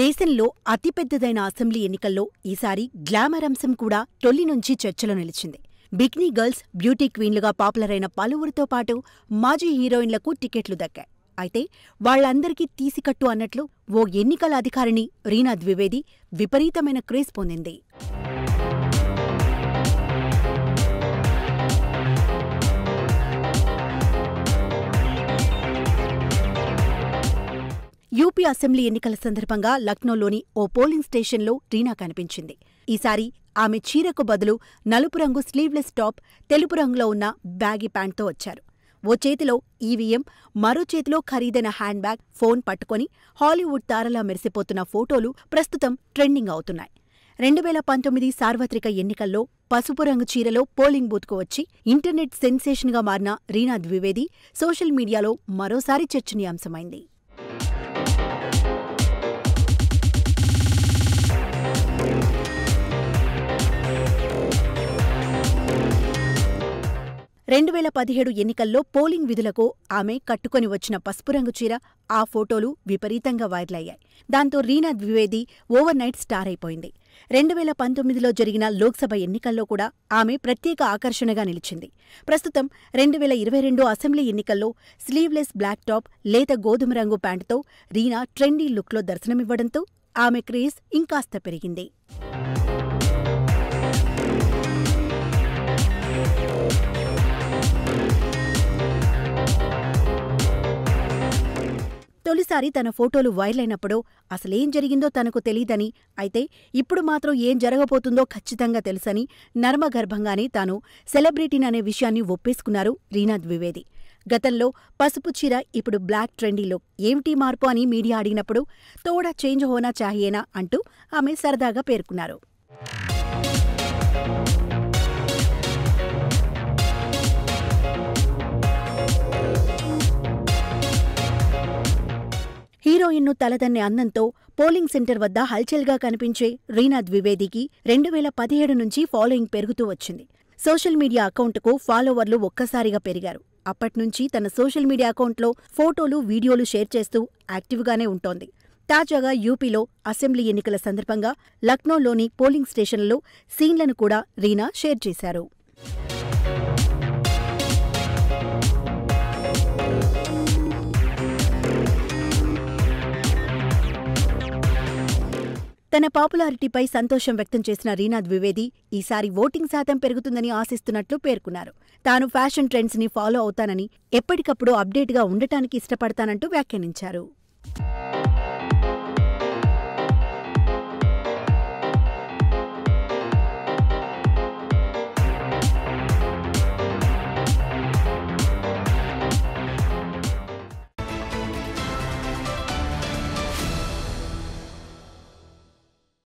దేశంలో అతిపెద్దదైన అసెంబ్లీ ఎన్నికల్లో ఈసారి గ్లామర్ అంశం కూడా తొలి నుంచి చర్చలో నిలిచింది. బిక్నీ గర్ల్స్ బ్యూటీ క్వీన్లుగా పాపులర్ అయిన పలువురితో పాటు మాజీ హీరోయిన్లకు టికెట్లు దక్కాయి. అయితే వాళ్ళందరికీ తీసికట్టు అన్నట్లు ఓ ఎన్నికల అధికారిని రీనా ద్వివేది విపరీతమైన క్రేజ్ పొందింది. యూపీ అసెంబ్లీ ఎన్నికల సందర్భంగా లక్నోలోని ఓ పోలింగ్ స్టేషన్లో రీనా కనిపించింది. ఈసారి ఆమె చీరకు బదులు నలుపు రంగు స్లీవ్లెస్ టాప్ తెలుపు రంగులో ఉన్న బ్యాగీ ప్యాంట్తో వచ్చారు. ఓ చేతిలో ఈవీఎం మరో చేతిలో ఖరీదైన హ్యాండ్ బ్యాగ్ ఫోన్ పట్టుకొని హాలీవుడ్ తారలా మెరిసిపోతున్న ఫోటోలు ప్రస్తుతం ట్రెండింగ్ అవుతున్నాయి. రెండు వేల పంతొమ్మిది సార్వత్రిక ఎన్నికల్లో పసుపు రంగు చీరలో పోలింగ్ బూత్కు వచ్చి ఇంటర్నెట్ సెన్సేషన్గా మారిన రీనా ద్వివేది సోషల్ మీడియాలో మరోసారి చర్చనీయాంశమైంది. రెండు వేల పదిహేడు ఎన్నికల్లో పోలింగ్ విధులకు ఆమె కట్టుకొని వచ్చిన పసుపు రంగు చీర ఆ ఫోటోలు విపరీతంగా వైరల్ అయ్యాయి దాంతో Reena Dwivedi overnight star అయిపోయింది. రెండు వేల పంతొమ్మిదిలో జరిగిన లోక్సభ ఎన్నికల్లో కూడా ఆమె ప్రత్యేక ఆకర్షణగా నిలిచింది. ప్రస్తుతం రెండు వేల ఇరవై రెండు అసెంబ్లీ ఎన్నికల్లో స్లీవ్లెస్ బ్లాక్ టాప్ లేత గోధుమ రంగు ప్యాంటుతో రీనా ట్రెండీ లుక్లో దర్శనమివ్వడంతో ఆమె క్రేజ్ ఇంకాస్త పెరిగింది. తొలిసారి తన ఫోటోలు వైరల్ అయినప్పుడు అసలేం జరిగిందో తనకు తెలీదని అయితే ఇప్పుడు మాత్రం ఏం జరగబోతుందో ఖచ్చితంగా తెలుసని నర్మగర్భంగానే తాను సెలబ్రిటీననే విషయాన్ని ఒప్పేసుకున్నారు రీనా ద్వివేది. గతంలో పసుపు చీర ఇప్పుడు బ్లాక్ ట్రెండీలో ఏమిటి మార్పు అని మీడియా అడిగినప్పుడు తోడా చేంజ్ హోనా చాహియేనా అంటూ ఆమె సరదాగా పేర్కొన్నారు. హీరోయిన్ను తలదన్నే అందంతో పోలింగ్ సెంటర్ వద్ద హల్చల్గా కనిపించే రీనా ద్వివేదికి రెండు వేల పదిహేడు నుంచి ఫాలోయింగ్ పెరుగుతూ వచ్చింది. సోషల్ మీడియా అకౌంట్కు ఫాలోవర్లు ఒక్కసారిగా పెరిగారు. అప్పట్నుంచి తన సోషల్ మీడియా అకౌంట్లో ఫోటోలు వీడియోలు షేర్ చేస్తూ యాక్టివ్గానే ఉంటోంది. తాజాగా యూపీలో అసెంబ్లీ ఎన్నికల సందర్భంగా లక్నోలోని పోలింగ్ స్టేషన్లలో సీన్లను కూడా రీనా షేర్ చేశారు. తన పాపులారిటీపై సంతోషం వ్యక్తం చేసిన రీనా ద్వివేది ఈసారి ఓటింగ్ శాతం పెరుగుతుందని ఆశిస్తున్నట్లు పేర్కొన్నారు. తాను ఫ్యాషన్ ట్రెండ్స్ని ఫాలో అవుతానని ఎప్పటికప్పుడు అప్డేట్గా ఉండటానికి ఇష్టపడతానంటూ వ్యాఖ్యానించారు.